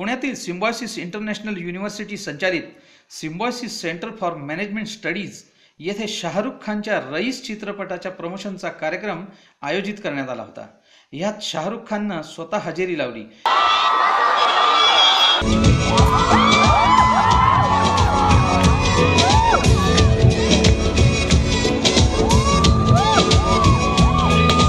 पुण्यातील Symbiosis international university संचालित Symbiosis centre for management studies येथे शाहरुख खानच्या रईस चित्रपटाच्या प्रमोशनचा कार्यक्रम आयोजित करण्यात आला होता. यात शाहरुख खाननं स्वतः हजेरी लावली.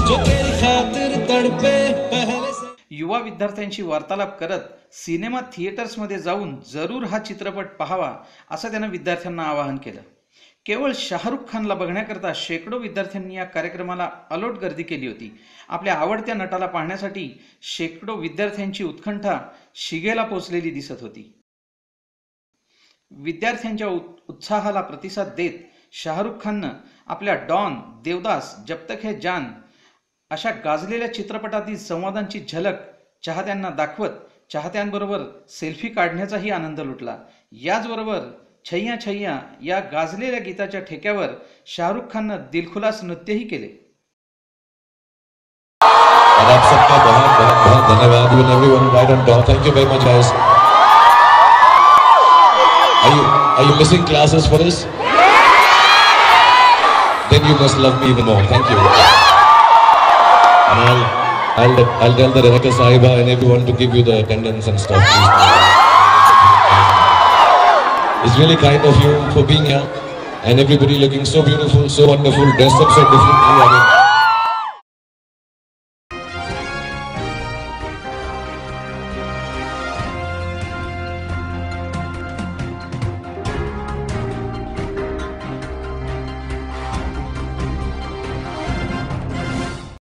जो तेरी खातिर तड़पे पहले से युवा विद्यार्थ्यांशी वार्तालाप करत सिनेमा थिएटर्समध्ये जाऊन जरूर हा चित्रपट पाहावा असं त्यानं विद्यार्थ्यांना आवाहन केलं. केवळ शाहरुख खानला बघण्याकरता शेकडो विद्यार्थ्यांनी या कार्यक्रमाला अलोट गर्दी केली होती. आपल्या आवडत्या नटाला पाहण्यासाठी शेकडो विद्यार्थ्यांची उत्कंठा शिगेला पोचलेली दिसत होती. विद्यार्थ्यांच्या उत्साहाला प्रतिसाद देत शाहरुख खाननं आपल्या डॉन देवदास जब तक है जान अशा गाजलेल्या चित्रपटातील संवादांची झलक चाहत्यांना दाखवत चाहत्यांबरोबर सेल्फी काढण्याचाही आनंद लुटला. याचबरोबर छैया छैया या गाजलेल्या गीताच्या ठेक्यावर शाहरुख खाननं दिलखुलास नृत्यही केले. आप सबका बहुत बहुत बहुत धन्यवाद। Everyone right on top thank you very much guys are you are you missing classes for this then you must love me even more. Thank you. I'll I'll, tell the director Sahiba and everyone to give you the attendance and stuff. It's really kind of you for being here and everybody looking so beautiful, so wonderful, dressed up so differently. I mean,